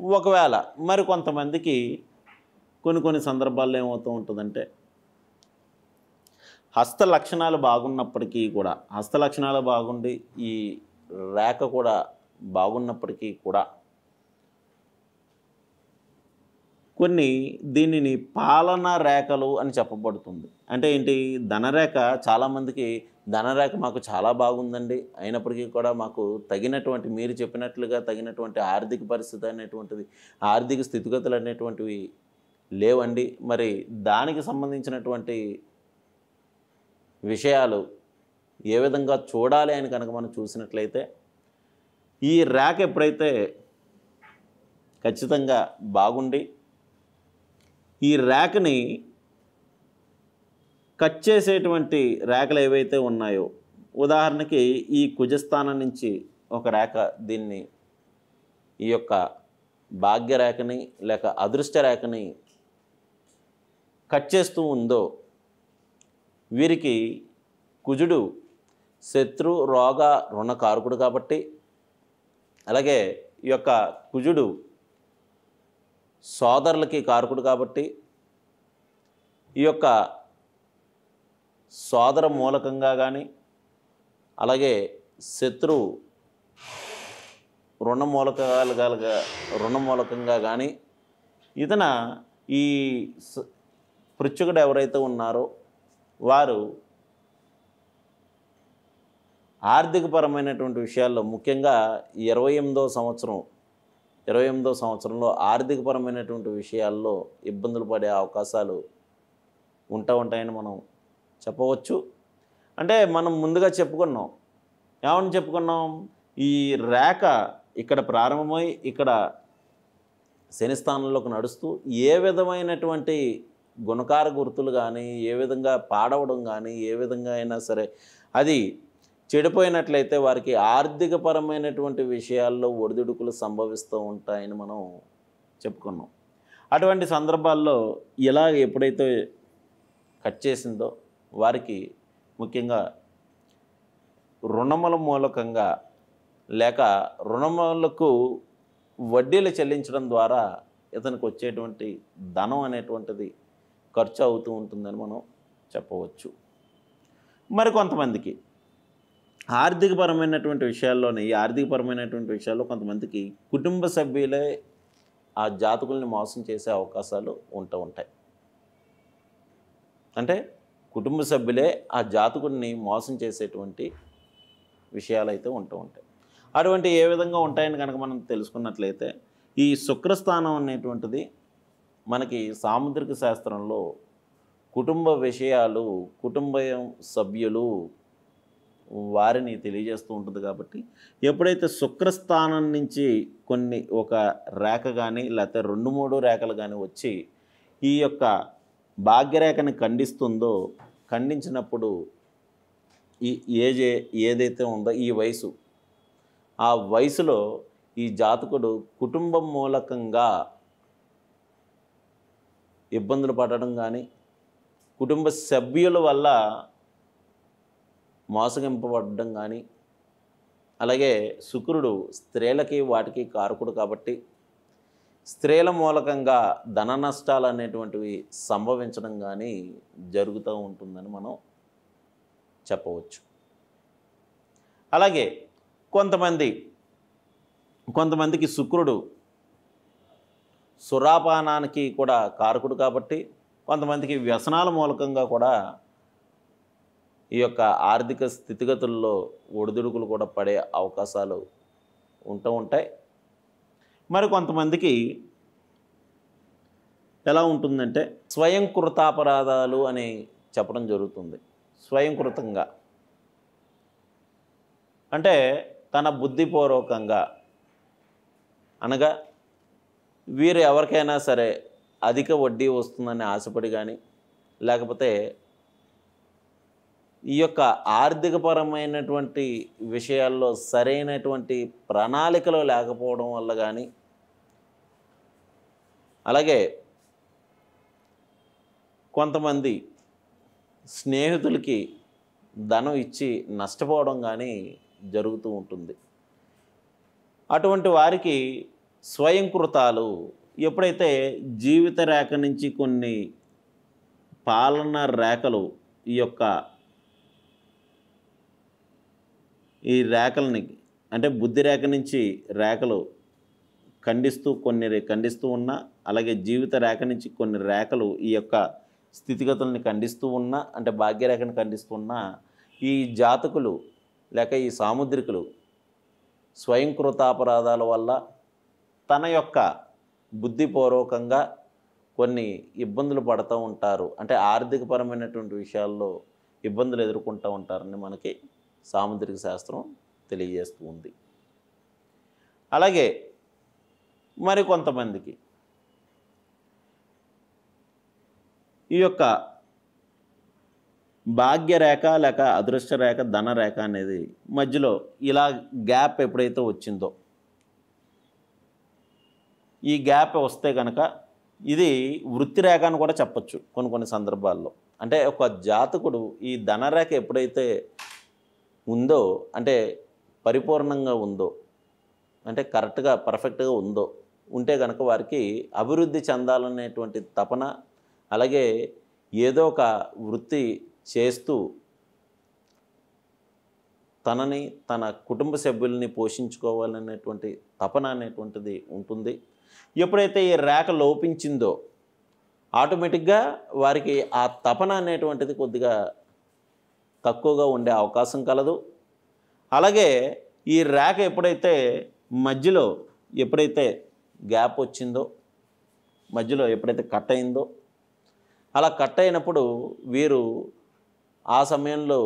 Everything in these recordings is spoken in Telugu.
ఒకవేళ మరి కొంతమందికి కొన్ని కొన్ని సందర్భాల్లో ఏమవుతూ ఉంటుందంటే హస్త లక్షణాలు బాగున్నప్పటికీ కూడా హస్త లక్షణాలు బాగుండి ఈ రేఖ కూడా బాగున్నప్పటికీ కూడా కొన్ని దీనిని పాలన రేఖలు అని చెప్పబడుతుంది. అంటే ఏంటి? ధనరేఖ చాలామందికి ధనరేఖ మాకు చాలా బాగుందండి. అయినప్పటికీ కూడా మాకు తగినటువంటి మీరు చెప్పినట్లుగా తగినటువంటి ఆర్థిక పరిస్థితి అనేటువంటిది ఆర్థిక స్థితిగతులు అనేటువంటివి లేవండి. మరి దానికి సంబంధించినటువంటి విషయాలు ఏ విధంగా చూడాలి అని కనుక మనం చూసినట్లయితే ఈ ర్యాక్ ఎప్పుడైతే ఖచ్చితంగా బాగుండి ఈ ర్యాక్ని కట్ చేసేటువంటి రేఖలు ఏవైతే ఉన్నాయో ఉదాహరణకి ఈ కుజస్థానం నుంచి ఒక రేఖ దీన్ని ఈ యొక్క భాగ్యరేఖని లేక అదృష్ట రేఖని కట్ చేస్తూ ఉందో వీరికి కుజుడు శత్రు రోగ రుణకారకుడు కాబట్టి అలాగే ఈ యొక్క కుజుడు సోదరులకి కారకుడు కాబట్టి ఈ యొక్క సోదర మూలకంగా కానీ అలాగే శత్రు రుణ మూలకాలుగా రుణ మూలకంగా కానీ ఇతన ఈ స- ఎవరైతే ఉన్నారో వారు ఆర్థికపరమైనటువంటి విషయాల్లో ముఖ్యంగా ఇరవై ఎనిమిదో సంవత్సరం ఇరవై ఎనిమిదో సంవత్సరంలో ఆర్థికపరమైనటువంటి విషయాల్లో ఇబ్బందులు పడే అవకాశాలు ఉంటా ఉంటాయని మనం చెప్పవచ్చు. అంటే మనం ముందుగా చెప్పుకున్నాం. ఏమని చెప్పుకున్నాం? ఈ రేఖ ఇక్కడ ప్రారంభమై ఇక్కడ శని స్థానంలోకి నడుస్తూ ఏ విధమైనటువంటి గుణకార గుర్తులు కానీ ఏ విధంగా పాడవడం కానీ ఏ విధంగా అయినా సరే అది చెడిపోయినట్లయితే వారికి ఆర్థికపరమైనటువంటి విషయాల్లో ఒడిదుడుకులు సంభవిస్తూ ఉంటాయని మనం చెప్పుకున్నాం. అటువంటి సందర్భాల్లో ఇలా ఎప్పుడైతే కట్ చేసిందో వారికి ముఖ్యంగా రుణముల మూలకంగా లేక రుణములకు వడ్డీలు చెల్లించడం ద్వారా ఇతనికి వచ్చేటువంటి ధనం అనేటువంటిది ఖర్చు అవుతూ ఉంటుందని మనం చెప్పవచ్చు. మరి కొంతమందికి ఆర్థికపరమైనటువంటి విషయాల్లోనే ఈ ఆర్థికపరమైనటువంటి విషయాల్లో కొంతమందికి కుటుంబ సభ్యులే ఆ జాతకుల్ని మోసం చేసే అవకాశాలు ఉంటూ ఉంటాయి. అంటే కుటుంబ సభ్యులే ఆ జాతకుడిని మోసం చేసేటువంటి విషయాలు అయితే ఉంటూ ఉంటాయి. అటువంటి ఏ విధంగా ఉంటాయని కనుక మనం తెలుసుకున్నట్లయితే ఈ శుక్రస్థానం అనేటువంటిది మనకి సాముద్రిక శాస్త్రంలో కుటుంబ విషయాలు కుటుంబ సభ్యులు వారిని తెలియజేస్తూ ఉంటుంది కాబట్టి ఎప్పుడైతే శుక్రస్థానం నుంచి కొన్ని ఒక రేఖ కానీ లేకపోతే రెండు మూడు రేఖలు కానీ వచ్చి ఈ యొక్క భాగ్యరేఖని ఖండిస్తుందో ఖండించినప్పుడు ఈ ఏజే ఏదైతే ఉందో ఈ వయసు ఆ వయసులో ఈ జాతకుడు కుటుంబం మూలకంగా ఇబ్బందులు పడడం కానీ కుటుంబ సభ్యుల వల్ల మోసగింపబడడం కానీ అలాగే శుక్రుడు స్త్రీలకి వాటికి కారకుడు కాబట్టి స్త్రీల మూలకంగా ధన నష్టాలు అనేటువంటివి సంభవించడం కానీ జరుగుతూ ఉంటుందని మనం చెప్పవచ్చు. అలాగే కొంతమంది కొంతమందికి శుక్రుడు సురాపానానికి కూడా కారకుడు కాబట్టి కొంతమందికి వ్యసనాల మూలకంగా కూడా ఈ యొక్క ఆర్థిక స్థితిగతుల్లో ఒడిదుడుకులు కూడా పడే అవకాశాలు ఉంటూ ఉంటాయి. మరి కొంతమందికి ఎలా ఉంటుందంటే స్వయం కృతాపరాధాలు అని చెప్పడం జరుగుతుంది. స్వయంకృతంగా. అంటే తన బుద్ధిపూర్వకంగా. అనగా వీరు ఎవరికైనా సరే అధిక వడ్డీ వస్తుందని ఆశపడి కానీ లేకపోతే ఈ యొక్క ఆర్థికపరమైనటువంటి విషయాల్లో సరైనటువంటి ప్రణాళికలు లేకపోవడం వల్ల కానీ అలాగే కొంతమంది స్నేహితులకి ధనం ఇచ్చి నష్టపోవడం కానీ జరుగుతూ ఉంటుంది. అటువంటి వారికి స్వయంకృతాలు ఎప్పుడైతే జీవిత రేఖ నుంచి కొన్ని పాలన రేఖలు ఈ యొక్క ఈ రేఖల్ని అంటే బుద్ధి రేఖ నుంచి రేఖలు ఖండిస్తూ కొన్ని ఖండిస్తూ ఉన్నా అలాగే జీవిత రేఖ నుంచి కొన్ని రేఖలు ఈ యొక్క స్థితిగతుల్ని ఖండిస్తూ ఉన్నా అంటే భాగ్యరేఖను ఖండిస్తూ ఉన్నా ఈ జాతకులు లేక ఈ సాముద్రికులు స్వయంకృతాపరాధాల వల్ల తన యొక్క బుద్ధిపూర్వకంగా కొన్ని ఇబ్బందులు పడుతూ ఉంటారు. అంటే ఆర్థికపరమైనటువంటి విషయాల్లో ఇబ్బందులు ఎదుర్కొంటూ ఉంటారని మనకి సాముద్రిక శాస్త్రం తెలియజేస్తూ ఉంది. అలాగే మరి కొంతమందికి. ఈ యొక్క భాగ్యరేఖ లేక అదృష్ట రేఖ ధన రేఖ అనేది మధ్యలో ఇలా గ్యాప్ ఎప్పుడైతే వచ్చిందో ఈ గ్యాప్ వస్తే కనుక ఇది వృత్తి రేఖ అని కూడా చెప్పచ్చు కొన్ని కొన్ని సందర్భాల్లో. అంటే ఒక జాతకుడు ఈ ధనరేఖ ఎప్పుడైతే ఉందో అంటే పరిపూర్ణంగా ఉందో అంటే కరెక్ట్గా పర్ఫెక్ట్గా ఉందో ఉంటే కనుక వారికి అభివృద్ధి చెందాలనేటువంటి తపన అలాగే ఏదో ఒక వృత్తి చేస్తూ తనని తన కుటుంబ సభ్యుల్ని పోషించుకోవాలనేటువంటి తపన అనేటువంటిది ఉంటుంది. ఎప్పుడైతే ఈ రేఖ లోపించిందో ఆటోమేటిక్గా వారికి ఆ తపన అనేటువంటిది కొద్దిగా తక్కువగా ఉండే అవకాశం కలదు. అలాగే ఈ రేఖ ఎప్పుడైతే మధ్యలో ఎప్పుడైతే గ్యాప్ వచ్చిందో మధ్యలో ఎప్పుడైతే కట్ అయిందో అలా కట్ అయినప్పుడు వీరు ఆ సమయంలో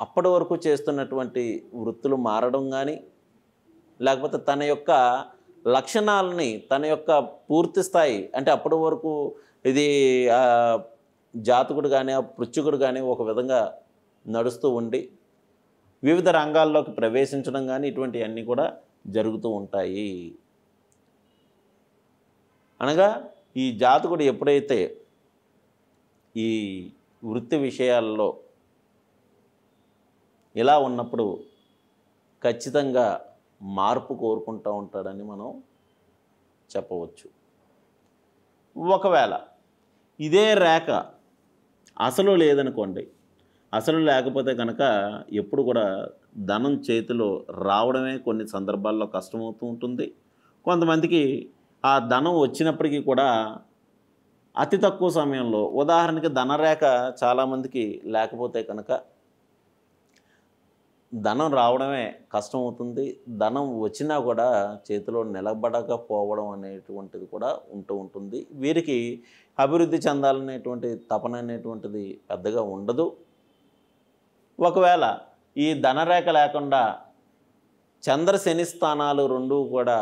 అప్పటి వరకు చేస్తున్నటువంటి వృత్తులు మారడం కానీ లేకపోతే తన యొక్క లక్షణాలని తన యొక్క పూర్తి స్థాయి అంటే అప్పటి వరకు ఇది జాతకుడు కానీ ఆ పృచ్చుకుడు కానీ ఒక విధంగా నడుస్తూ ఉండి వివిధ రంగాల్లోకి ప్రవేశించడం కానీ ఇటువంటివన్నీ కూడా జరుగుతూ ఉంటాయి. అనగా ఈ జాతకుడు ఎప్పుడైతే ఈ వృత్తి విషయాల్లో ఇలా ఉన్నప్పుడు ఖచ్చితంగా మార్పు కోరుకుంటూ ఉంటాడని మనం చెప్పవచ్చు. ఒకవేళ ఇదే రేఖ అసలు లేదనుకోండి అసలు లేకపోతే కనుక ఎప్పుడు కూడా ధనం చేతిలో రావడమే కొన్ని సందర్భాల్లో కష్టమవుతూ ఉంటుంది. కొంతమందికి ఆ ధనం వచ్చినప్పటికీ కూడా అతి తక్కువ సమయంలో ఉదాహరణకి ధనరేఖ చాలామందికి లేకపోతే కనుక ధనం రావడమే కష్టమవుతుంది. ధనం వచ్చినా కూడా చేతిలో నిలబడకపోవడం అనేటువంటిది కూడా ఉంటూ ఉంటుంది. వీరికి అభివృద్ధి చెందాలనేటువంటి తపన అనేటువంటిది పెద్దగా ఉండదు. ఒకవేళ ఈ ధనరేఖ లేకుండా చంద్ర శని స్థానాలు రెండూ కూడా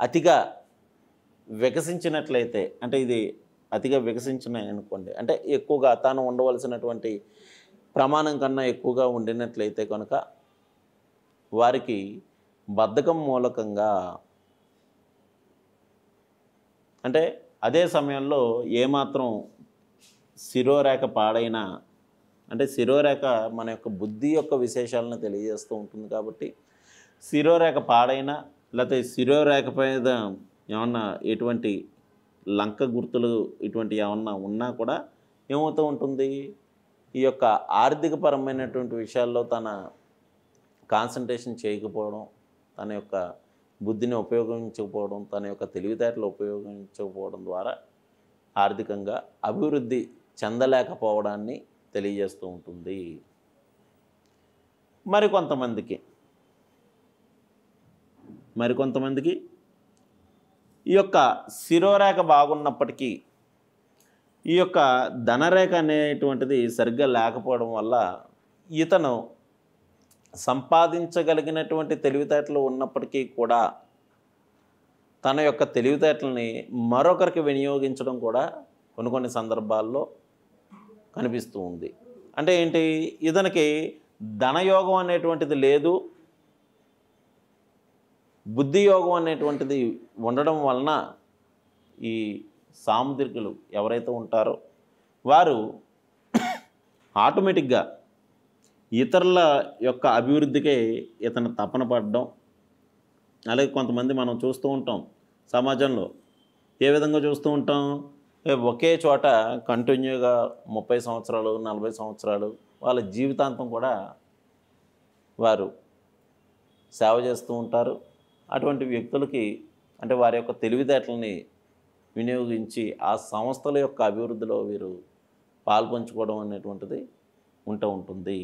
అతిగా వికసించినట్లయితే అంటే ఇది అతిగా వికసించినాయి అనుకోండి అంటే ఎక్కువగా తాను ఉండవలసినటువంటి ప్రమాణం కన్నా ఎక్కువగా ఉండినట్లయితే కనుక వారికి బద్ధకం మూలకంగా అంటే అదే సమయంలో ఏమాత్రం శిరోరేఖ పాడైనా అంటే శిరోరేఖ మన యొక్క బుద్ధి యొక్క విశేషాలను తెలియజేస్తూ ఉంటుంది కాబట్టి శిరోరేఖ పాడైనా లేకపోతే శిరోరేఖ మీద ఏమన్నా ఎటువంటి లంక గుర్తులు ఇటువంటి ఏమన్నా ఉన్నా కూడా ఏమవుతూ ఉంటుంది? ఈ యొక్క ఆర్థికపరమైనటువంటి విషయాల్లో తన కాన్సన్ట్రేషన్ చేయకపోవడం తన యొక్క బుద్ధిని ఉపయోగించకపోవడం తన యొక్క తెలివితేటలు ఉపయోగించకపోవడం ద్వారా ఆర్థికంగా అభివృద్ధి చెందలేకపోవడాన్ని తెలియజేస్తూ ఉంటుంది. మరికొంతమందికి మరికొంతమందికి ఈ యొక్క శిరోరేఖ బాగున్నప్పటికీ ఈ యొక్క ధనరేఖ అనేటువంటిది సరిగ్గా లేకపోవడం వల్ల ఇతను సంపాదించగలిగినటువంటి తెలివితేటలు ఉన్నప్పటికీ కూడా తన యొక్క తెలివితేటలని మరొకరికి వినియోగించడం కూడా కొన్ని కొన్ని సందర్భాల్లో కనిపిస్తూ ఉంది. అంటే ఏంటి? ఇతనికి ధనయోగం అనేటువంటిది లేదు. బుద్ధి యోగం అనేటువంటిది ఉండడం వలన ఈ సాముద్రికులు ఎవరైతే ఉంటారో వారు ఆటోమేటిక్గా ఇతరుల యొక్క అభివృద్ధికే ఇతను తపన పడడం. అలాగే కొంతమంది మనం చూస్తూ ఉంటాం సమాజంలో. ఏ విధంగా చూస్తూ ఉంటాం? ఒకే చోట కంటిన్యూగా ముప్పై సంవత్సరాలు నలభై సంవత్సరాలు వాళ్ళ జీవితాంతం కూడా వారు సేవ చేస్తూ ఉంటారు. అటువంటి వ్యక్తులకి అంటే వారి యొక్క తెలివితేటలని వినియోగించి ఆ సంస్థల యొక్క అభివృద్ధిలో వీరు పాల్పంచుకోవడం అనేటువంటిది ఉంటూ ఉంటుంది.